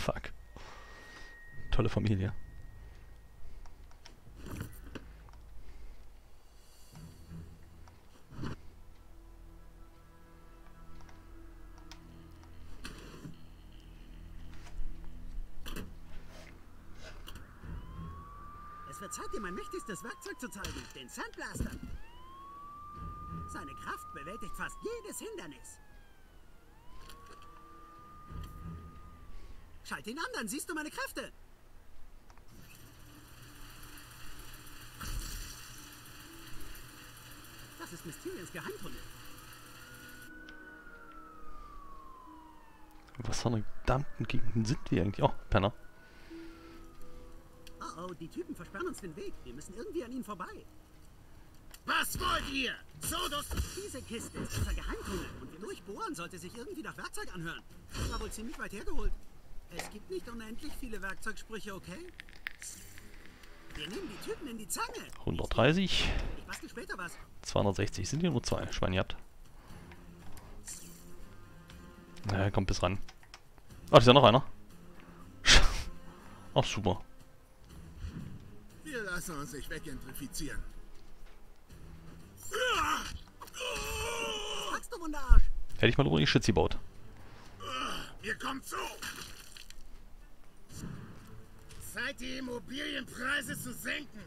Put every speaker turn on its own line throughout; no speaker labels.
Fuck. Tolle Familie.
Es wird Zeit, dir mein mächtigstes Werkzeug zu zeigen, den Sandblaster. Seine Kraft bewältigt fast jedes Hindernis. Schalt ihn an, dann siehst du meine Kräfte. Das ist Mysteriens Geheimtunnel.
Was für eine verdammten Gegenden sind wir eigentlich? Oh, Penner.
Oh oh, die Typen versperren uns den Weg. Wir müssen irgendwie an ihnen vorbei.
Was wollt ihr? Sodos...
Diese Kiste ist unser Geheimtunnel und durchbohren sollte sich irgendwie nach Werkzeug anhören. Das war wohl ziemlich weit hergeholt. Es gibt nicht unendlich viele Werkzeugsprüche, okay? Wir nehmen die Typen in die Zange.
130,
Ich bastel später was.
260. Sind hier nur zwei. Schwein gehabt. Naja, kommt bis ran. Ah, da ist ja noch einer. Ach, super.
Wir lassen uns nicht
Wunderarsch?
Hätte ich mal ohne die Schütze gebaut.
Ihr kommt zu! Zeit, die Immobilienpreise zu senken.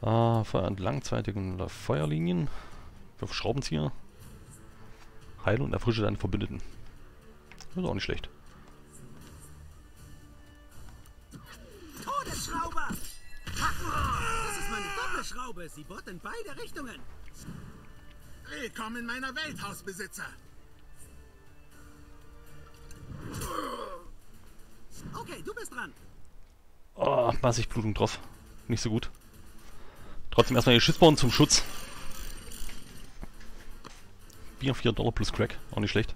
Ah, Feuer entlang zweitigen Feuerlinien. Wirf Schraubenzieher. Heile und erfrische deine Verbündeten. Das ist auch nicht schlecht.
Todesschrauber! Das ist meine Doppelschraube. Sie bohrt in beide Richtungen.
Willkommen in meiner Welt, Hausbesitzer.
Okay, du bist dran.
Oh, massig Blutung drauf. Nicht so gut. Trotzdem erstmal die Schiffbauen zum Schutz. Bier 4 Dollar plus Crack. Auch nicht schlecht.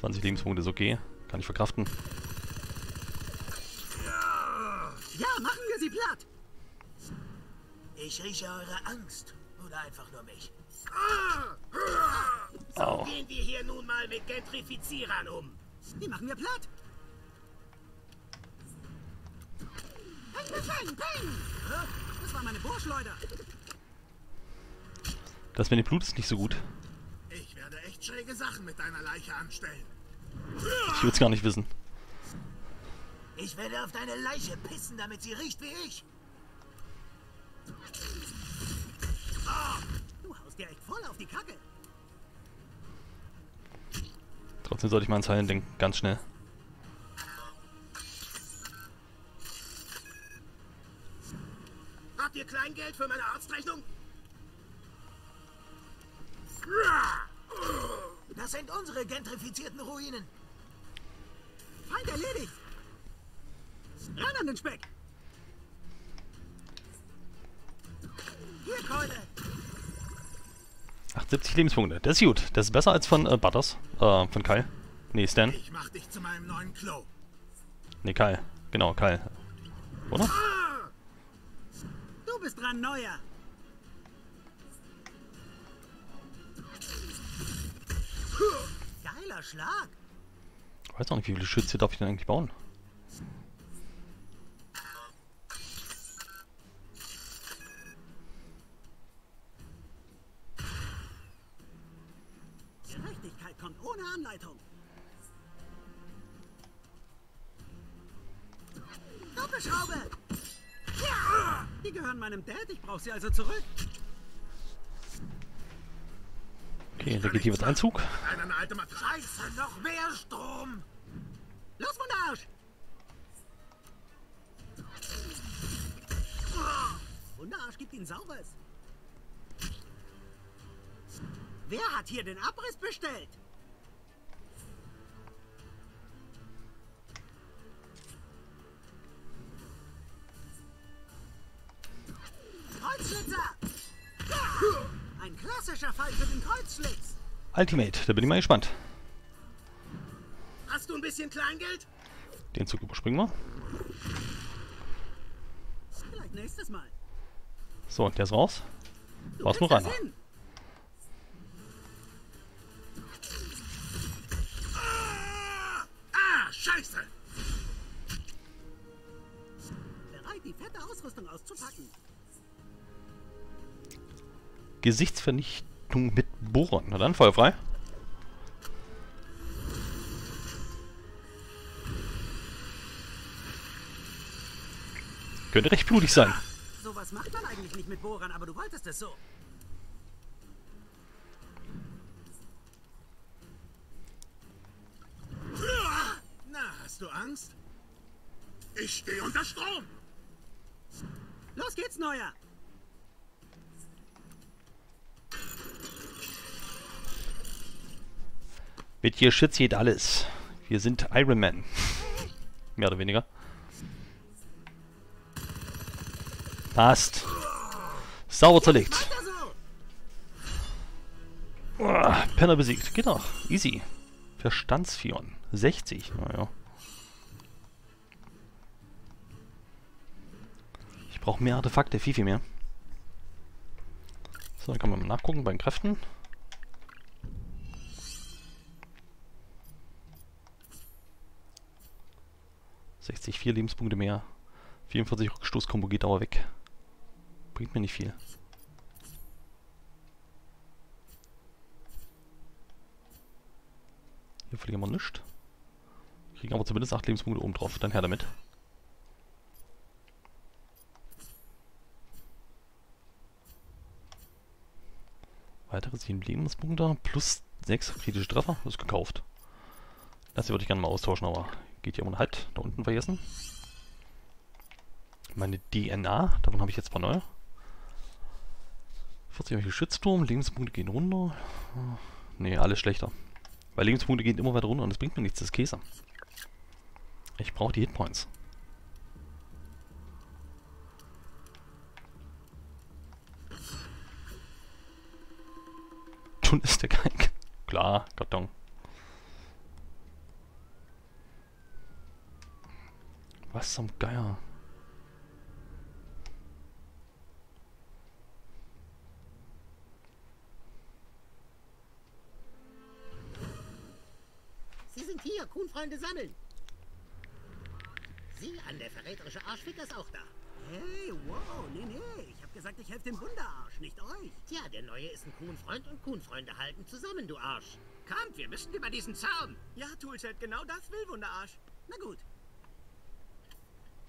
20 Lebenspunkte ist okay. Kann ich verkraften.
Ja, machen wir sie platt.
Ich rieche eure Angst. Oder einfach nur mich.
Au.
Gehen wir hier nun mal mit Gentrifizierern um.
Die machen wir platt. Peng, peng, peng? Das war meine Bohrschleuder.
Das mit dem Blut ist nicht so gut.
Ich werde echt schräge Sachen mit deiner Leiche anstellen.
Ich würde es gar nicht wissen.
Ich werde auf deine Leiche pissen, damit sie riecht wie ich.
Du haust dir echt voll auf die Kacke.
Trotzdem sollte ich mal ans Heilen denken. Ganz schnell.
Habt ihr Kleingeld für meine Arztrechnung?
Das sind unsere gentrifizierten Ruinen.
Feind erledigt. Ran an den Speck. Hier, Keule.
78 Lebenspunkte. Das ist gut. Das ist besser als von äh, Butters. Äh, von Kyle. Nee, Stan.
Ich mach dich zu meinem neuen Klo.
Nee, Kyle. Genau, Kyle. Oder?
Du bist dran, Neuer. Geiler Schlag.
Ich weiß auch nicht, wie viele Schütze darf ich denn eigentlich bauen?
Anleitung. Doppelschraube. Ja! Die gehören meinem Dad. Ich brauche sie also zurück.
Okay, legitimes Einzug.
Nein, eine alte Matratze.
Scheiße, noch mehr Strom.
Los, Wunderarsch. Wunderarsch gibt ihnen sauberes. Wer hat hier den Abriss bestellt?
Ultimate, da bin ich mal gespannt.
Hast du ein bisschen Kleingeld?
Den Zug überspringen wir.
Vielleicht nächstes Mal.
So, der ist raus. War's nur
das hin.
Scheiße!
Bereit, die fette Ausrüstung auszupacken.
Gesichtsvernichtung mit Bohrern. Na dann, Feuer frei. Könnte recht blutig sein.
Sowas macht man eigentlich nicht mit Bohrern, aber du wolltest es so.
Na, hast du Angst? Ich stehe unter Strom!
Los geht's, Neuer!
Mit hier Schütz geht alles. Wir sind Iron Man. Mehr oder weniger. Passt. Sauber zerlegt. Uah, Penner besiegt. Geht doch. Easy. Verstandsfion. 60. Naja. Ich brauche mehr Artefakte. Viel, viel mehr. So, dann kann man mal nachgucken bei den Kräften. Vier Lebenspunkte mehr. 44 Rückstoßkombo geht aber weg. Bringt mir nicht viel. Hier verlieren wir nichts. Kriegen aber zumindest 8 Lebenspunkte oben drauf. Dann her damit. Weitere 7 Lebenspunkte plus 6 kritische Treffer. Das ist gekauft. Das würde ich gerne mal austauschen, aber geht hier um halt. Da unten vergessen. Meine DNA, davon habe ich jetzt paar neue. 40 Geschützturm, Lebenspunkte gehen runter. Ne, alles schlechter. Weil Lebenspunkte gehen immer weiter runter und das bringt mir nichts, das ist Käse. Ich brauche die Hitpoints. Schon ist der kein... Klar, Karton. Was zum Geier?
Sie sind hier, Kuhnfreunde sammeln. Sie an der verräterische Arschficker ist auch da.
Hey, wow, nee, nee. Ich hab gesagt, ich helfe dem Wunderarsch, nicht euch.
Tja, der Neue ist ein Kuhnfreund und Kuhnfreunde halten zusammen, du Arsch.
Kommt, wir müssen über diesen Zaun. Ja, Toolchat, genau das will Wunderarsch. Na gut.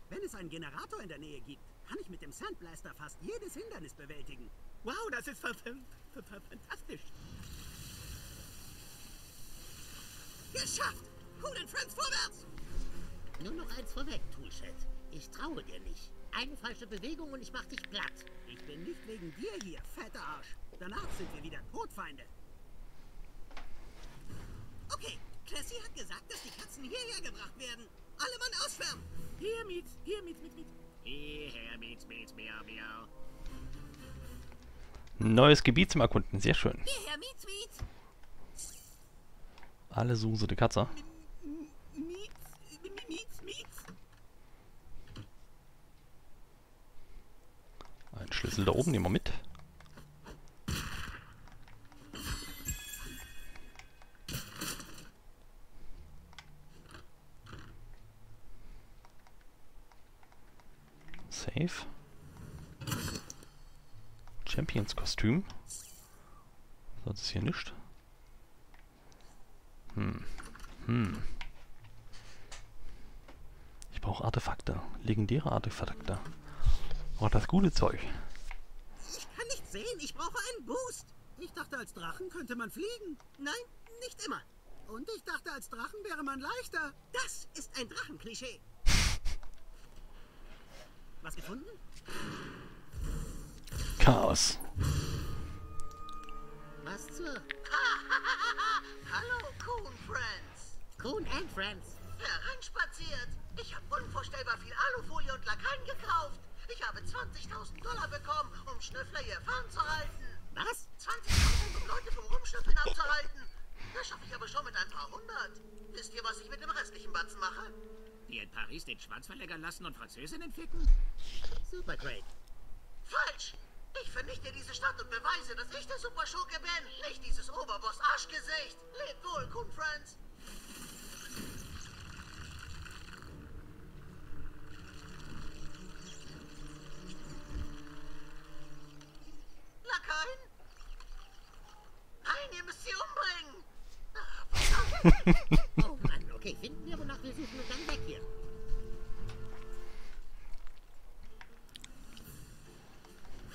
Wenn es einen Generator in der Nähe gibt, kann ich mit dem Sandblaster fast jedes Hindernis bewältigen. Wow, das ist fantastisch. Geschafft! Cool and Friends vorwärts!
Nur noch eins vorweg, Toolchat. Ich traue dir nicht. Eine falsche Bewegung und ich mach dich platt.
Ich bin nicht wegen dir hier, fetter Arsch. Danach sind wir wieder Todfeinde. Okay, Classy hat gesagt, dass die Katzen hierher gebracht werden. Alle Mann ausschwärmen. Hier, Mietz, hier, Mietz, Mietz, Mietz.
Hierher, Mietz, Mietz, miau, miau.
Neues Gebiet zum Erkunden, sehr schön.
Hierher, Mietz, Mietz.
Alle suchen so die Katze.
Mietz, Mietz, Mietz.
Ein Schlüssel da oben, nehmen wir mit. Safe. Champions Kostüm. Sonst ist hier nichts. Hm. Hm. Ich brauche Artefakte. Legendäre Artefakte. Oh, das gute Zeug.
Ich kann nicht sehen, ich brauche einen Boost. Ich dachte, als Drachen könnte man fliegen. Nein, nicht immer. Und ich dachte, als Drachen wäre man leichter. Das ist ein Drachenklischee. Was gefunden?
Chaos.
Was zur
Hallo, Coon Friends.
Kuhn and Friends?
Hereinspaziert. Ich habe unvorstellbar viel Alufolie und Lakaien gekauft. Ich habe 20.000 Dollar bekommen, um Schnüffler hier fernzuhalten.
Was?
20.000, um Leute vom Rumschnüffeln abzuhalten. Das schaffe ich aber schon mit ein paar hundert. Wisst ihr, was ich mit dem restlichen Batzen mache?
Die in Paris den Schwanz verlängern lassen und Französinnen ficken?
Super great.
Falsch! Ich vernichte diese Stadt und beweise, dass ich der Superschurke bin, nicht dieses Oberboss Arschgesicht. Lebt wohl, Coon Friends.
Oh Mann, okay, finden wir, wonach wir suchen und dann weg hier.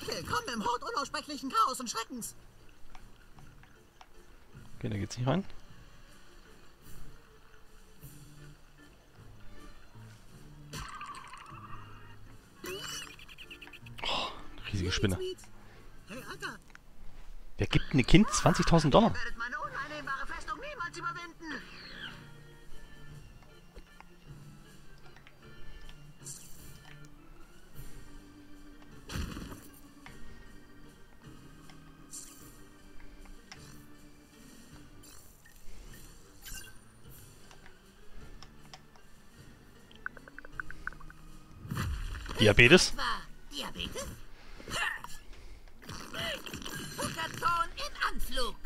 Willkommen im Hort unaussprechlichen Chaos und Schreckens.
Okay, da geht's nicht rein. Oh, riesige Spinne. Wer gibt einem Kind 20.000 Dollar? Diabetes?
In Anflug.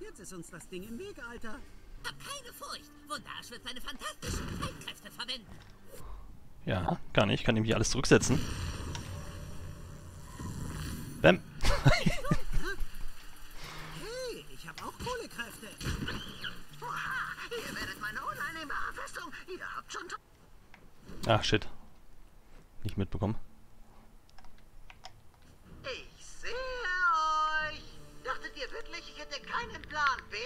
jetzt ist uns das Ding im Weg, Alter.
Hab keine Furcht. Wundarsch wird seine fantastischen Heilkräfte verwenden.
Ja, kann ich. Kann nämlich alles zurücksetzen. Bäm.
Hey, ich habe auch Kohlekräfte.
Oha, ihr werdet meine uneinnehmbare Festung. Ihr habt
Ah, shit. Nicht mitbekommen.
Ich sehe euch. Dachtet ihr wirklich, ich hätte keinen Plan B?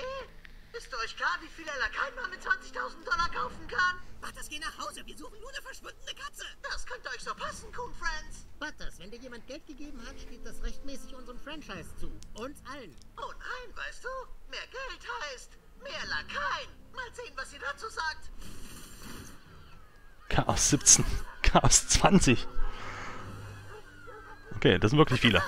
Ist euch klar, wie viel er kein Mann mit 20.000 Dollar kaufen kann?
Mach das, geh nach Hause. Wir suchen nur eine verschwundene Katze.
Das könnte euch so passen, Coon Friends.
Butters, wenn dir jemand Geld gegeben hat, steht das rechtmäßig unserem Franchise zu. Uns allen.
Oh nein, weißt du? Mehr Geld heißt mehr Lakaien. Mal sehen, was ihr dazu sagt.
Chaos 17. Chaos 20. Okay, das sind wirklich viele.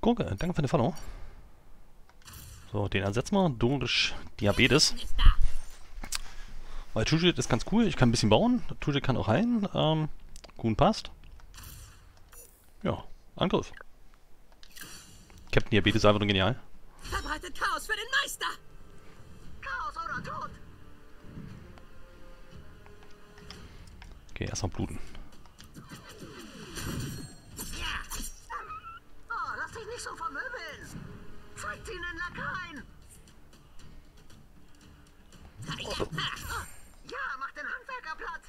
Gurke, danke für den Follow. So, den ersetzen wir durch Diabetes. Weil Tujet ist ganz cool, ich kann ein bisschen bauen. Tujet kann auch heilen. Ähm, Kuhn passt. Ja, Angriff. Captain Diabetes ist einfach nur genial.
Verbreitet Chaos für den Meister.
Chaos oder Tod.
Okay, erstmal bluten.
Oh, lass dich nicht so vermöbeln. Zeigt ihnen Lakaien. Ja, mach den Handwerker platt.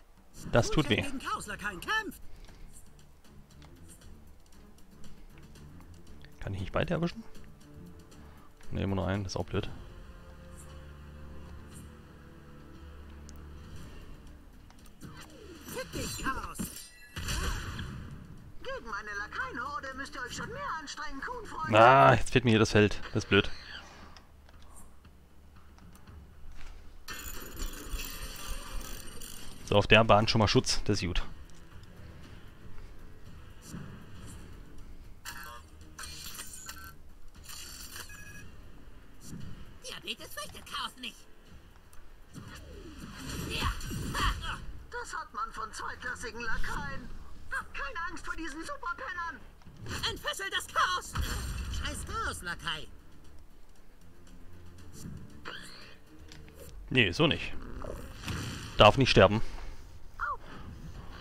Das tut weh.
Gegen Chaoslakaien kämpft.
Kann ich nicht beide erwischen? Ne, immer nur einen, das ist auch blöd.
Kuhnfreunde.
Ah, jetzt fehlt mir hier das Feld. Das ist blöd. So, auf der Bahn schon mal Schutz. Das ist gut.
Das hat man von zweitklassigen Lakaien. Habt keine Angst vor diesen Superpennern.
Entfessel das Chaos.
Scheiß Chaos, Lakai.
Nee, so nicht. Darf nicht sterben.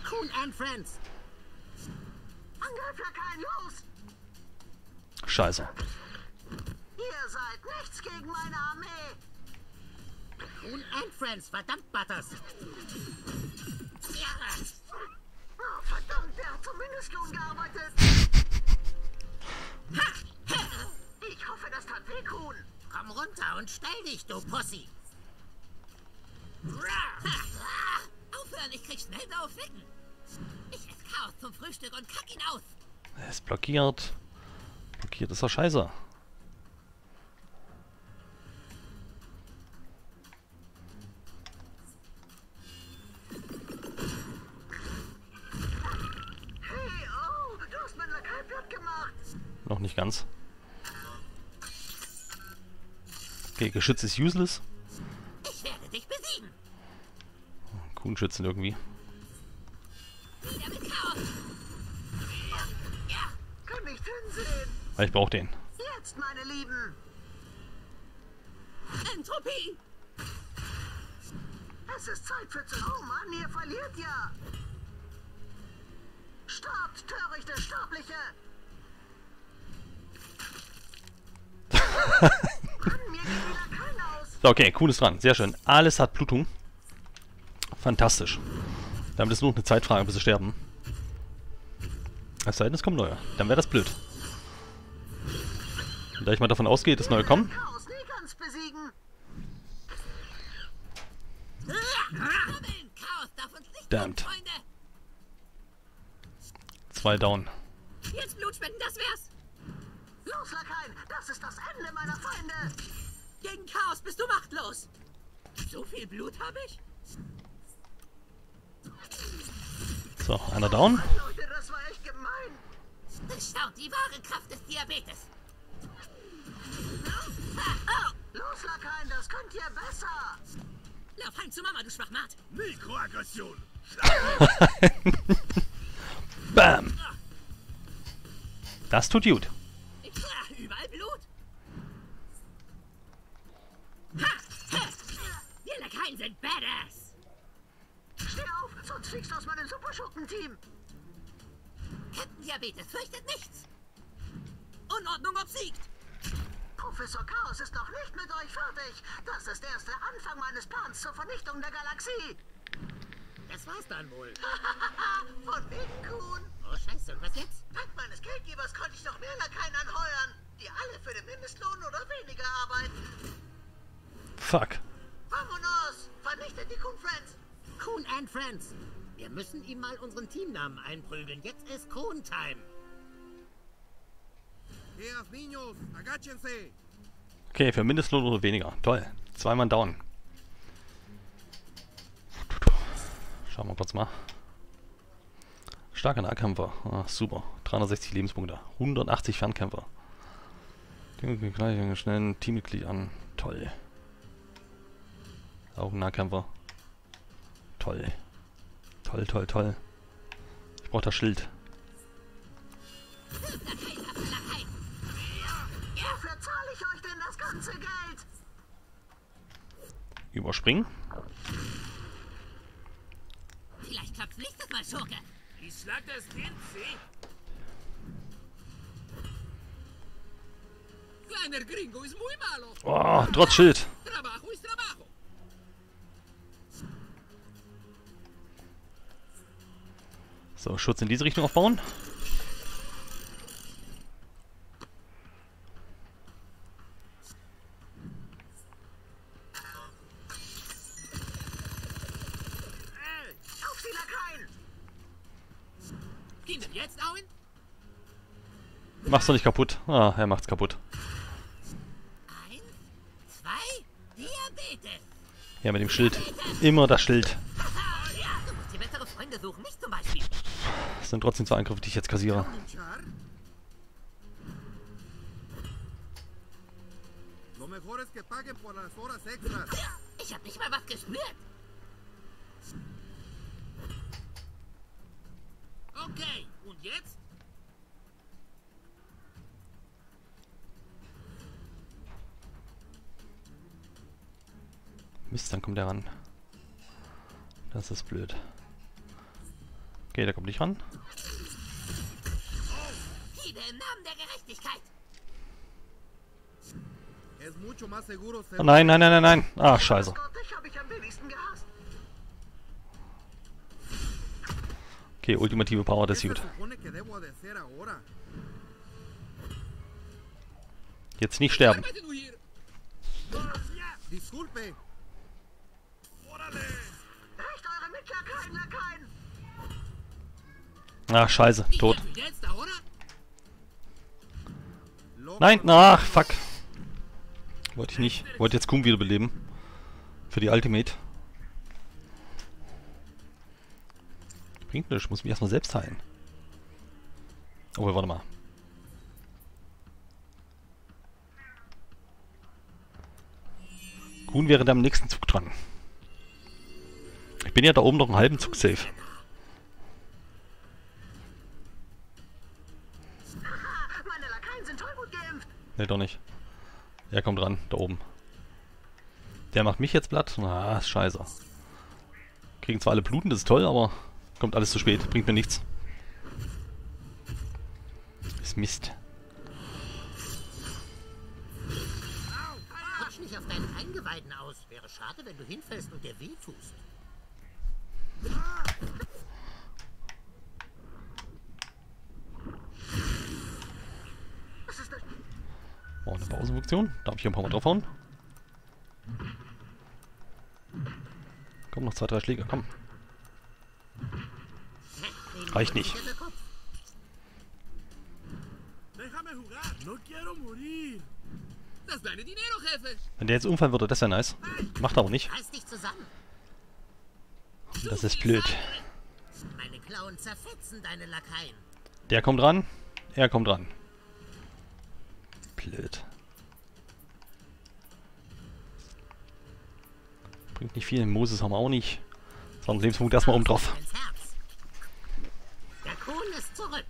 Coon and Friends.
Angriff Lakaien, los.
Scheiße.
Ihr seid nichts gegen meine Armee.
Coon and Friends, verdammt, Butters.
Verdammt, der hat zum Mindestlohn gearbeitet. Ich hoffe, das tat weh, Kuhn.
Komm runter und stell dich, du Pussy. Aufhören, ich krieg schnell blaue Flecken. Ich esse Chaos zum Frühstück und kack ihn aus.
Er ist blockiert. Blockiert ist er scheiße. Okay, Geschütz ist useless.
Ich werde dich besiegen.
Kuhnschützen irgendwie.
Ja.
Ich brauche den.
Jetzt, meine Lieben.
Entropie.
Es ist Zeit für zu... Oh Mann, ihr verliert ja! Starbt, törichte Sterbliche! Mann, mir geht wieder kein aus!
So, okay, cool ist dran. Sehr schön. Alles hat Blutung. Fantastisch. Damit ist nur noch eine Zeitfrage, bis sie sterben. Es sei denn, es kommen neue. Dann wäre das blöd. Und da ich mal davon ausgehe, dass neue kommen.
Freunde!
Zwei down.
Jetzt Blutspenden, das wär's!
Los, Lakaien! Das ist das Ende meiner Feinde!
Gegen Chaos bist du machtlos! So viel Blut habe ich?
So, einer down.
Leute, das war echt gemein!
Bestaunt die wahre Kraft des Diabetes!
Los, Lakaien, das könnt ihr besser!
Lauf heim zu Mama, du Schwachmat!
Mikroaggression.
Bam! Das tut gut.
Ich, ja, überall Blut! Ha! Ha! Wir Lakaien sind Badass!
Steh auf, sonst fliegst du aus meinem Superschurken-Team!
Captain Diabetes fürchtet nichts! Unordnung obsiegt!
Professor Chaos ist noch nicht mit euch fertig! Das ist erst der Anfang meines Plans zur Vernichtung der Galaxie!
Das war's dann wohl.
Von wegen Kuhn!
Oh, scheiße, und was jetzt?
Dank meines Geldgebers konnte ich noch mehr Lakaien anheuern, die alle für den Mindestlohn oder weniger arbeiten.
Fuck.
Vamonos! Vernichtet die Kuhn Friends!
Coon and Friends. Wir müssen ihm mal unseren Teamnamen einprügeln. Jetzt ist Coon Time.
Okay, für Mindestlohn oder weniger. Toll. Zweimal down. Schauen wir kurz mal. Starker Nahkämpfer. Ah, super. 360 Lebenspunkte. 180 Fernkämpfer. Den gleich einen schnellen Teammitglied an. Toll. Auch ein Nahkämpfer. Toll. Toll, toll, toll. Ich brauche das Schild.
Ich das?
Überspringen.
Vielleicht klappt's nächstes Mal, Schurke.
Gringo ist muy malo.
Oh, trotz Schild.
Trabajo ist trabajo.
So, Schutz in diese Richtung aufbauen. Mach's doch nicht kaputt. Ah, er macht's kaputt.
Eins, zwei, Diabetes.
Ja, mit dem Schild. Immer das Schild.
Ja, du musst dir bessere Freunde suchen, mich zum Beispiel.
Das sind trotzdem zwei Angriffe, die ich jetzt kassiere.
Ich hab nicht mal was gespürt.
Okay, und jetzt?
Mist, dann kommt er ran. Das ist blöd. Okay, der kommt nicht ran. Oh, nein, nein, nein, nein, nein. Ah, scheiße. Okay, ultimative Power des
¿Qué
Gut.
se supone que debo de hacer ahora?
Jetzt nicht sterben.
Disculpe.
Recht eure Mitlakaien, Lakaien!
Ah, scheiße. Tot. Nein, ach, fuck. Wollte ich nicht. Wollte jetzt Kum wiederbeleben. Für die Ultimate. Bringt nichts, ich muss mich erstmal selbst heilen. Oh, warte mal. Kuhn wäre da am nächsten Zug dran. Ich bin ja da oben noch einen halben Zug safe. Ne, doch nicht. Er kommt ran, da oben. Der macht mich jetzt platt? Na, ist scheiße. Kriegen zwar alle Bluten, das ist toll, aber kommt alles zu spät. Bringt mir nichts. Ist Mist.
Rutsch nicht auf deinen Eingeweiden aus. Wäre schade, wenn du hinfällst und dir weh
Oh, eine Pausenfunktion. Darf ich hier ein paar Mal draufhauen? Komm, noch zwei, drei Schläge, komm. Reicht nicht. Wenn der jetzt umfallen würde, das wäre nice. Macht er aber nicht. Das ist blöd. Der kommt ran. Er kommt ran. Blöd. Bringt nicht viel. Moses haben wir auch nicht. So, ein Lebenspunkt erstmal oben drauf.
Der Kuhn ist zurück.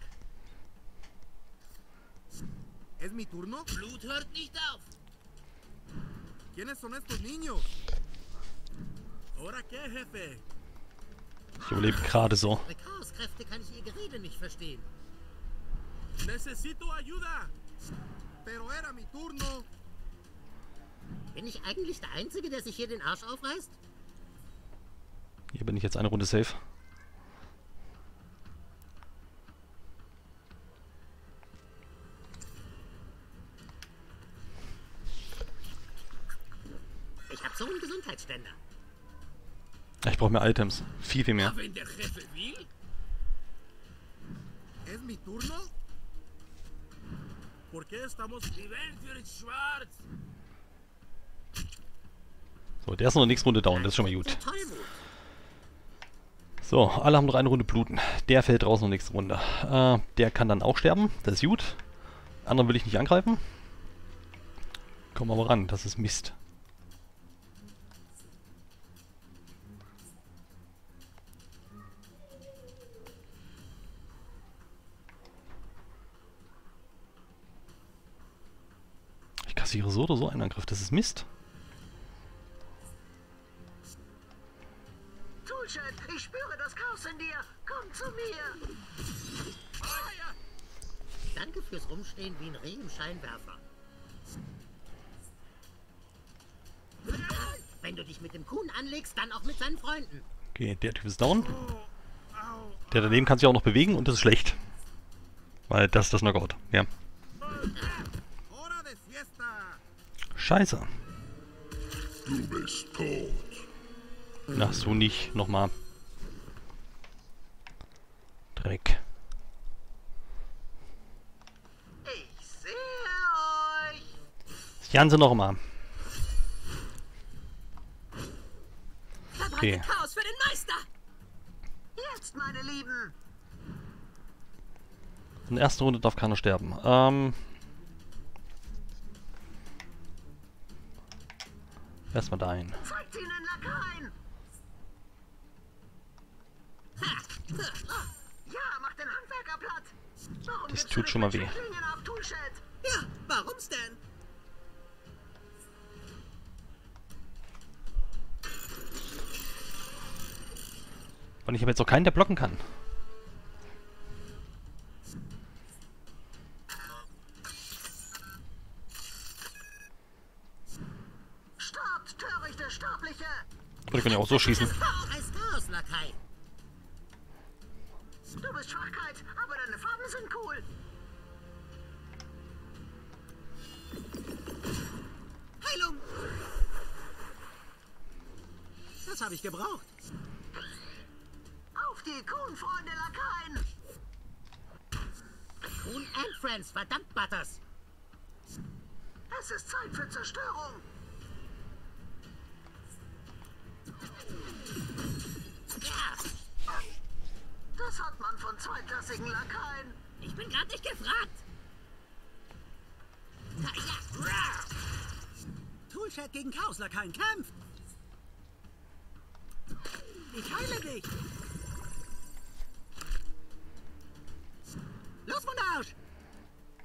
¿Es mi turno?
Blut hört nicht auf.
¿Quiénes son estos niños? ¿Ahora qué, jefe?
Ich überlebe gerade so.
Bei Chaoskräfte kann ich ihr Gerede nicht verstehen.
Necesito ayuda. Pero era mi turno.
Bin ich eigentlich der Einzige, der sich hier den Arsch aufreißt?
Hier bin ich jetzt eine Runde safe.
Ich hab so einen Gesundheitsständer.
Ich brauche mehr Items. Viel, viel mehr.
Wenn der Jefe will,
¿Es mi turno? ¿Por qué estamos...
die Welt schwarz.
So, der ist noch nächste Runde down. Das ist schon mal gut. So, alle haben noch eine Runde bluten. Der fällt raus noch nächste Runde. Äh, der kann dann auch sterben. Das ist gut. Anderen will ich nicht angreifen. Komm aber ran. Das ist Mist. Kassiere so oder so einen Angriff. Das ist Mist.
Toolshed, ich spüre das Chaos in dir. Komm zu mir.
Danke fürs Rumstehen wie ein Reh im Scheinwerfer. Wenn du dich mit dem Kuhn anlegst, dann auch mit seinen Freunden.
Okay, der Typ ist down. Der daneben kann sich auch noch bewegen und das ist schlecht. Weil das ist das Knockout. Ja. Scheiße.
Du bist tot.
Na, so nicht. Nochmal. Dreck.
Ich sehe euch.
Das Ganze nochmal.
Verbreitet
Okay.
Chaos für den Meister.
Jetzt, meine Lieben.
In der ersten Runde darf keiner sterben. Ähm. Erstmal dahin.
Zeigt ihnen Lakaien. Ja, macht den Handwerker platt. Warum
Das tut schon mal weh.
Ja, warum's denn?
Und ich habe jetzt auch keinen, der blocken kann. Oder ich kann ja auch so schießen.
Du bist Schwachkeit, aber deine Farben sind cool.
Heilung! Das habe ich gebraucht.
Auf die Kuhn-Freunde Lakaien.
Kuhn and Friends, verdammt, Butters.
Es ist Zeit für Zerstörung. Das hat man von zweitklassigen Lakaien.
ich bin gerade nicht gefragt. Na ja,
Toolshed gegen Chaoslakaien kämpft. Ich heile dich. Los, Wunderarsch!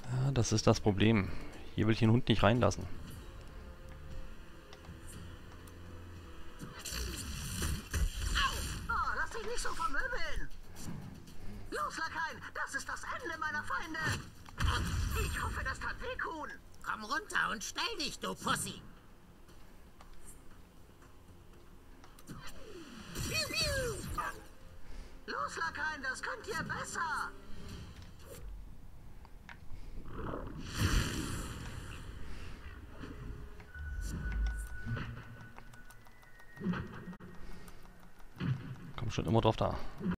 Ja, das ist das Problem. Hier will ich den Hund nicht reinlassen.